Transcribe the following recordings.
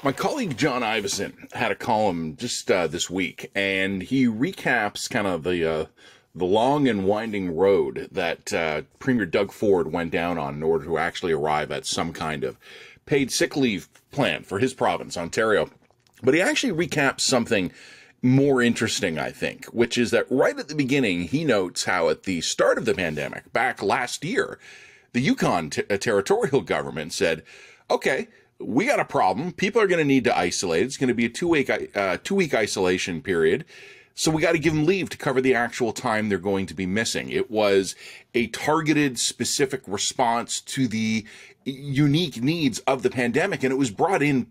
My colleague John Ivison had a column just uh, this week, and he recaps kind of the uh, the long and winding road that uh, Premier Doug Ford went down on in order to actually arrive at some kind of paid sick leave plan for his province, Ontario. But he actually recaps something more interesting, I think, which is that right at the beginning, he notes how at the start of the pandemic, back last year, the Yukon t- uh, territorial government said, okay, we got a problem. People are going to need to isolate. It's going to be a two week, uh, two week isolation period. So we got to give them leave to cover the actual time they're going to be missing. It was a targeted, specific response to the unique needs of the pandemic, and it was brought in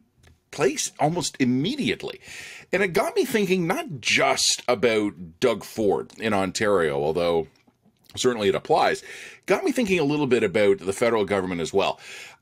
place almost immediately. And it got me thinking not just about Doug Ford in Ontario, although certainly it applies, got me thinking a little bit about the federal government as well.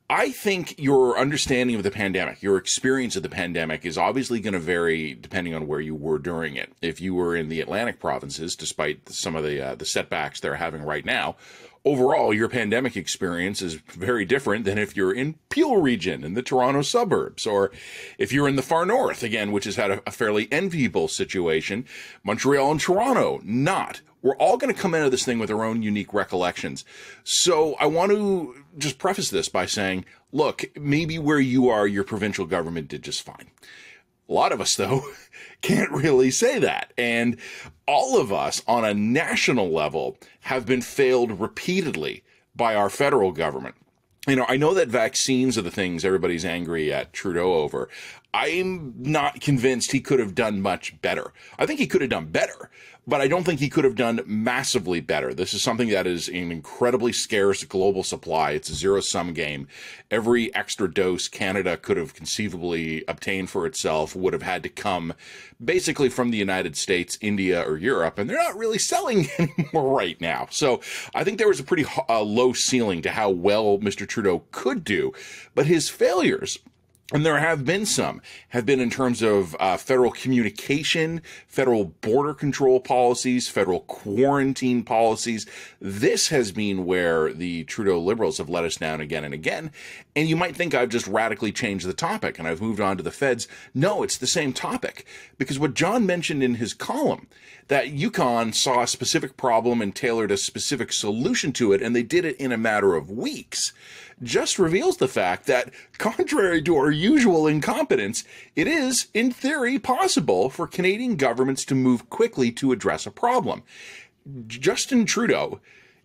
I think your understanding of the pandemic, your experience of the pandemic is obviously going to vary depending on where you were during it. If you were in the Atlantic provinces, despite some of the uh, the setbacks they're having right now, overall your pandemic experience is very different than if you're in Peel region in the Toronto suburbs, or if you're in the far north again, which has had a, a fairly enviable situation. Montreal and Toronto, not we're all going to come into this thing with our own unique recollections. So I want to just preface this by saying, look, maybe where you are, your provincial government did just fine. A lot of us, though, can't really say that. And all of us on a national level have been failed repeatedly by our federal government. You know, I know that vaccines are the things everybody's angry at Trudeau over. I'm not convinced he could have done much better. I think he could have done better, but I don't think he could have done massively better. This is something that is an incredibly scarce global supply. It's a zero sum game. Every extra dose Canada could have conceivably obtained for itself would have had to come basically from the United States, India, or Europe, and they're not really selling anymore right now. So I think there was a pretty uh, low ceiling to how well Mr. Trudeau could do, but his failures and there have been some, have been in terms of uh, federal communication, federal border control policies, federal quarantine policies. This has been where the Trudeau liberals have let us down again and again. And you might think I've just radically changed the topic and I've moved on to the feds. No, it's the same topic. Because what John mentioned in his column, that Yukon saw a specific problem and tailored a specific solution to it, and they did it in a matter of weeks just reveals the fact that, contrary to our usual incompetence, it is, in theory, possible for Canadian governments to move quickly to address a problem. Justin Trudeau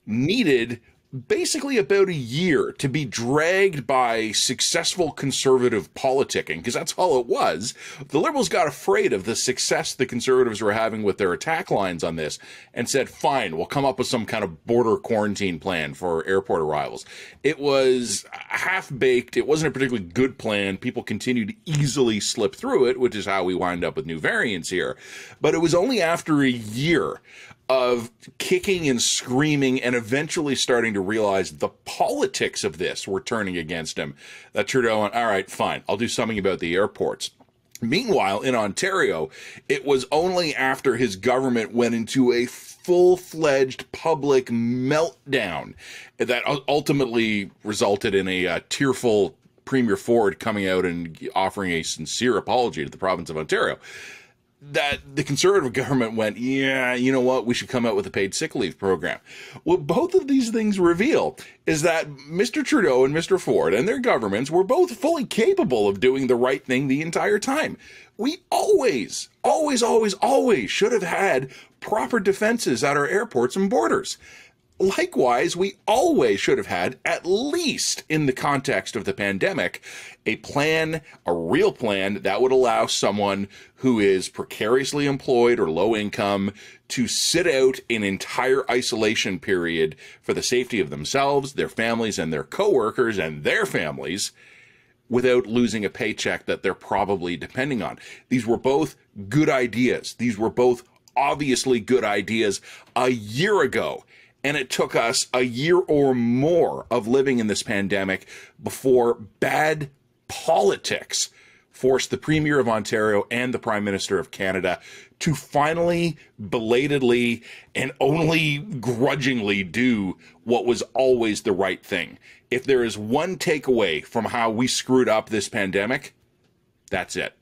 needed basically about a year to be dragged by successful conservative politicking, because that's all it was. The Liberals got afraid of the success the Conservatives were having with their attack lines on this and said, fine, we'll come up with some kind of border quarantine plan for airport arrivals. It was half baked. It wasn't a particularly good plan. People continued to easily slip through it, which is how we wind up with new variants here. But it was only after a year of kicking and screaming and eventually starting to realize the politics of this were turning against him. That Trudeau went, all right, fine, I'll do something about the airports. Meanwhile, in Ontario, it was only after his government went into a full fledged public meltdown that ultimately resulted in a uh, tearful Premier Ford coming out and offering a sincere apology to the province of Ontario that the conservative government went, yeah, you know what, we should come out with a paid sick leave program. What both of these things reveal is that Mr. Trudeau and Mr. Ford and their governments were both fully capable of doing the right thing the entire time. We always, always, always, always should have had proper defenses at our airports and borders. Likewise, we always should have had, at least in the context of the pandemic, a plan, a real plan that would allow someone who is precariously employed or low income to sit out an entire isolation period for the safety of themselves, their families, and their coworkers and their families without losing a paycheck that they're probably depending on. These were both good ideas. These were both obviously good ideas a year ago and it took us a year or more of living in this pandemic before bad politics forced the Premier of Ontario and the Prime Minister of Canada to finally, belatedly, and only grudgingly do what was always the right thing. If there is one takeaway from how we screwed up this pandemic, That's it.